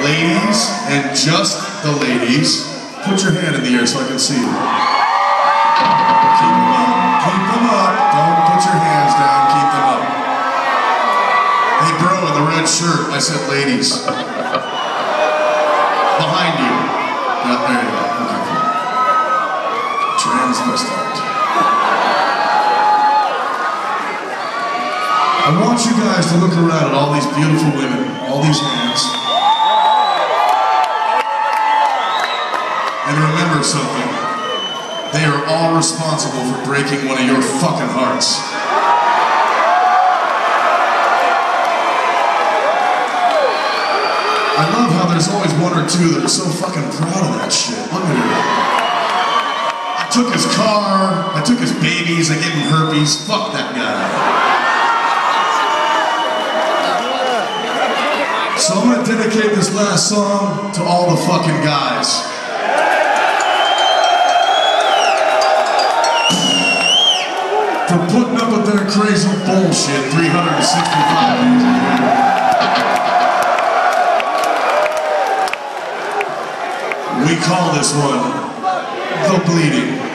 Ladies, and just the ladies, put your hand in the air so I can see you. Keep them up, keep them up. Don't put your hands down, keep them up. Hey, bro in the red shirt, I said ladies. Behind you. Yeah, there you go. Okay. Transvestite. I want you guys to look around at all these beautiful women, all these hands. Remember something. They are all responsible for breaking one of your fucking hearts. I love how there's always one or two that are so fucking proud of that shit. Look at. I took his car, I took his babies, I gave him herpes. Fuck that guy. So I'm gonna dedicate this last song to all the fucking guys. For putting up with their crazy bullshit 365 days. We call this one The Bleeding.